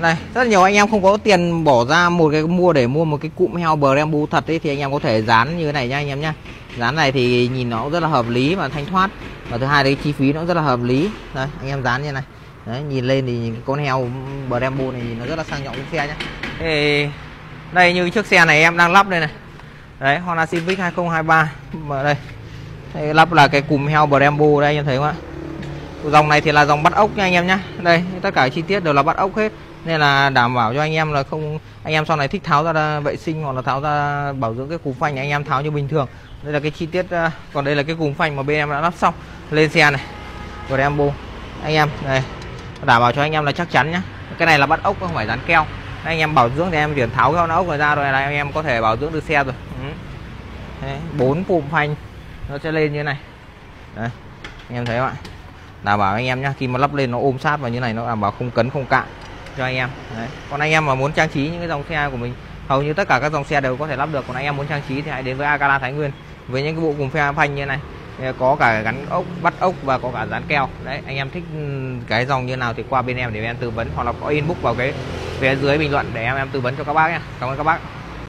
này rất nhiều anh em không có tiền bỏ ra một cái mua để mua một cái cụm heo Brembo thật ấy thì anh em có thể dán như thế này nha anh em nhá. Dán này thì nhìn nó cũng rất là hợp lý và thanh thoát. Và thứ hai đấy chi phí nó cũng rất là hợp lý. Đây anh em dán như này. Đấy nhìn lên thì con heo Brembo này nó rất là sang trọng xe nhá. Thì đây như chiếc xe này em đang lắp đây này. Đấy Honda Civic 2023 mà đây. Đây, lắp là cái cụm heo Brembo đây anh em thấy không ạ? Dòng này thì là dòng bắt ốc nha anh em nhé đây, tất cả chi tiết đều là bắt ốc hết. Nên là đảm bảo cho anh em là không, anh em sau này thích tháo ra vệ sinh hoặc là tháo ra bảo dưỡng cái cùm phanh, anh em tháo như bình thường. Đây là cái chi tiết à, còn đây là cái cùm phanh mà bên em đã lắp xong. Lên xe này, Brembo. Anh em, đây, đảm bảo cho anh em là chắc chắn nhá. Cái này là bắt ốc, không phải dán keo. Anh em bảo dưỡng thì em chuyển tháo cái ốc ra rồi là anh em có thể bảo dưỡng được xe rồi. Ừ. Bốn cụm phanh. Nó sẽ lên như này. Đấy. anh em thấy không ạ? Đảm bảo anh em nhé khi mà lắp lên nó ôm sát vào như này nó đảm bảo không cấn, không cạn cho anh em. Đấy. còn anh em mà muốn trang trí những cái dòng xe của mình, hầu như tất cả các dòng xe đều có thể lắp được. Còn anh em muốn trang trí thì hãy đến với Akala Thái Nguyên với những cái bộ cùng phe phanh như này. Có cả gắn ốc, bắt ốc và có cả dán keo. Đấy, anh em thích ừ, cái dòng như nào thì qua bên em để em tư vấn hoặc là có inbox vào cái phía dưới bình luận để em em tư vấn cho các bác nhé cảm ơn các bác.